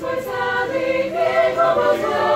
Jesus, I'll be.